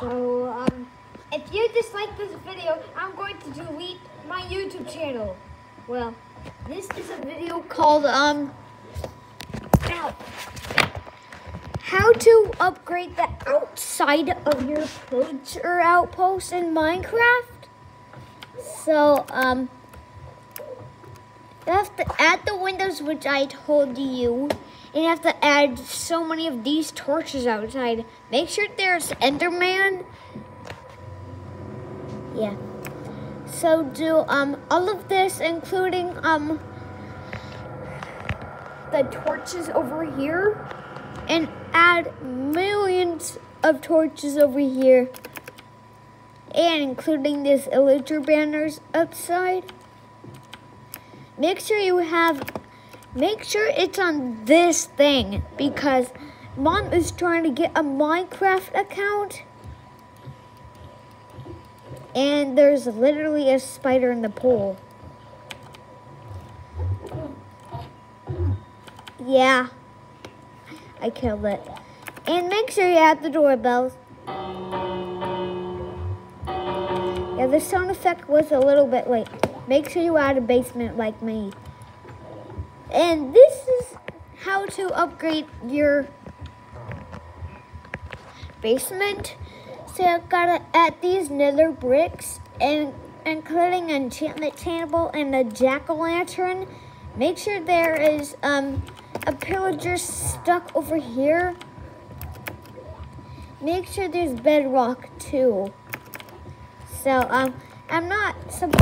So, um, if you dislike this video, I'm going to delete my YouTube channel. Well, this is a video called, um, ow, how to upgrade the outside of your pillager outpost in Minecraft. So, um, you have to add the windows, which I told you. And you have to add so many of these torches outside. Make sure there's Enderman. Yeah. So do um all of this, including um the torches over here, and add millions of torches over here, and including these illager banners upside. Make sure you have make sure it's on this thing because mom is trying to get a Minecraft account and there's literally a spider in the pool. Yeah, I killed it. And make sure you have the doorbell. Yeah, the sound effect was a little bit late. Make sure you add a basement like me. And this is how to upgrade your basement. So I've got to add these nether bricks and including an enchantment table and a jack-o'-lantern. Make sure there is um, a pillager stuck over here. Make sure there's bedrock too. So um, I'm not supposed